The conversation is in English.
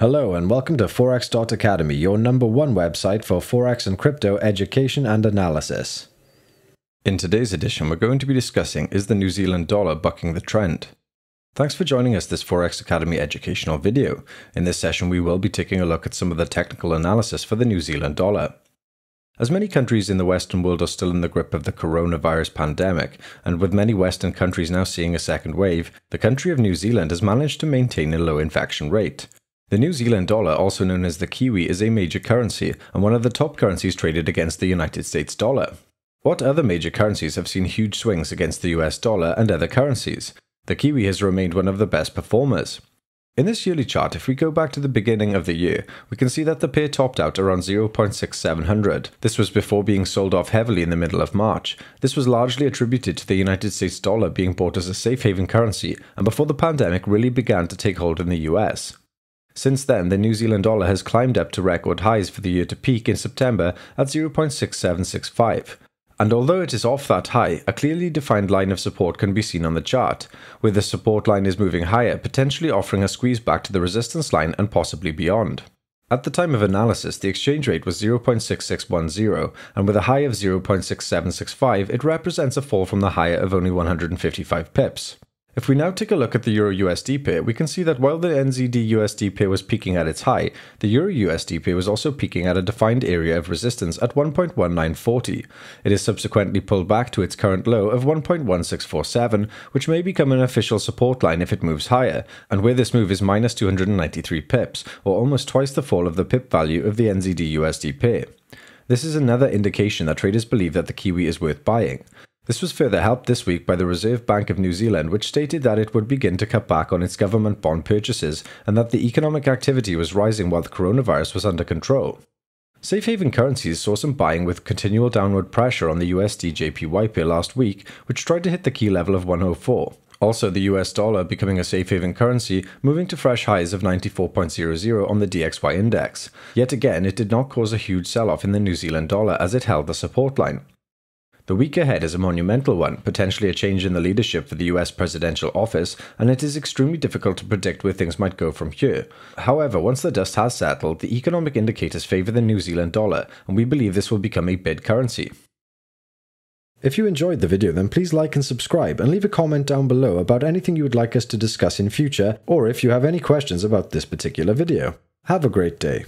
Hello and welcome to Forex.academy, your number one website for Forex and crypto education and analysis. In today's edition, we're going to be discussing is the New Zealand dollar bucking the trend? Thanks for joining us this Forex Academy educational video. In this session, we will be taking a look at some of the technical analysis for the New Zealand dollar. As many countries in the Western world are still in the grip of the coronavirus pandemic, and with many Western countries now seeing a second wave, the country of New Zealand has managed to maintain a low infection rate. The New Zealand dollar, also known as the Kiwi, is a major currency and one of the top currencies traded against the United States dollar. What other major currencies have seen huge swings against the US dollar and other currencies? The Kiwi has remained one of the best performers. In this yearly chart, if we go back to the beginning of the year, we can see that the pair topped out around 0.6700. This was before being sold off heavily in the middle of March. This was largely attributed to the United States dollar being bought as a safe haven currency and before the pandemic really began to take hold in the US. Since then, the New Zealand dollar has climbed up to record highs for the year to peak in September at 0.6765. And although it is off that high, a clearly defined line of support can be seen on the chart, where the support line is moving higher, potentially offering a squeeze back to the resistance line and possibly beyond. At the time of analysis, the exchange rate was 0.6610, and with a high of 0.6765, it represents a fall from the higher of only 155 pips. If we now take a look at the Euro USD pair, we can see that while the NZD USD pair was peaking at its high, the Euro USD pair was also peaking at a defined area of resistance at 1.1940. It is subsequently pulled back to its current low of 1.1647, which may become an official support line if it moves higher, and where this move is minus 293 pips, or almost twice the fall of the pip value of the NZD USD pair. This is another indication that traders believe that the Kiwi is worth buying. This was further helped this week by the Reserve Bank of New Zealand, which stated that it would begin to cut back on its government bond purchases and that the economic activity was rising while the coronavirus was under control. Safe haven currencies saw some buying with continual downward pressure on the USD JPY pair last week, which tried to hit the key level of 104. Also, the US dollar becoming a safe haven currency, moving to fresh highs of 94.00 on the DXY index. Yet again, it did not cause a huge sell off in the New Zealand dollar as it held the support line. The week ahead is a monumental one, potentially a change in the leadership for the US presidential office, and it is extremely difficult to predict where things might go from here. However, once the dust has settled, the economic indicators favour the New Zealand dollar, and we believe this will become a bid currency. If you enjoyed the video, then please like and subscribe, and leave a comment down below about anything you would like us to discuss in future, or if you have any questions about this particular video. Have a great day.